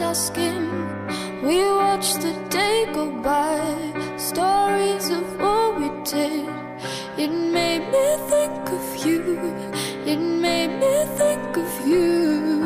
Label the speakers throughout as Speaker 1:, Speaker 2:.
Speaker 1: I skim. We watch the day go by. Stories of what we did. It made me think of you. It made me think of you.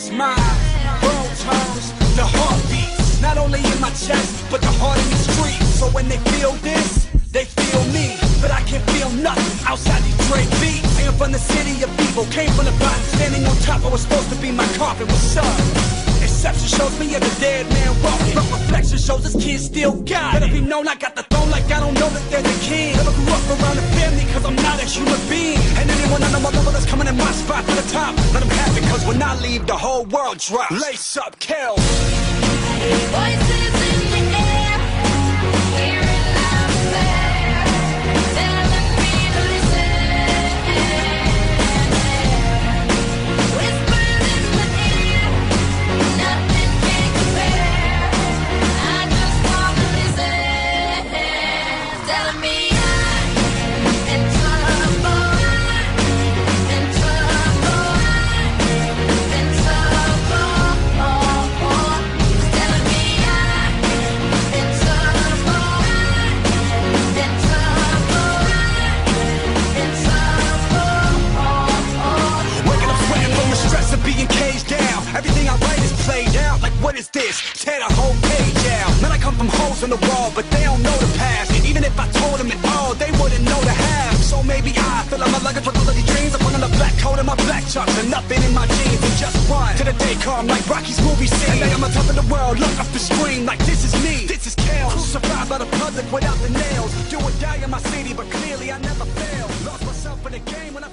Speaker 2: As my world turns, the not only in my chest, but the heart in the street. So when they feel this, they feel me. But I can't feel nothing outside these Drake beats. I am from the city of evil, came from the bottom, standing on top. I was supposed to be my coffin. What's up? Exception shows me as a dead man walking. But reflection shows this kid still got it. Better be known I got the throne like I don't know that they're the king. Never grew up around a family cause I'm not a human being. And anyone on my level that's coming in my spot to the top, let them have cause when I leave the whole world drops. Lace up, kill.
Speaker 1: Voices in the air, telling me to listen. Whispers in nothing can compare. I just wanna listen, me
Speaker 2: this? Tear the whole page out. Man, I come from holes in the wall, but they don't know the past. Even if I told them it all, they wouldn't know the half. So maybe I fill up my luggage with all of these dreams. I'm putting a black coat and my black chucks and nothing in my jeans. And just run to the day calm like Rocky's movie scene. And I'm on top of the world, look up and scream like this is me. This is chaos. Crucified by the public without the nails. Do or die in my city, but clearly I never fail. Lost myself in the game when I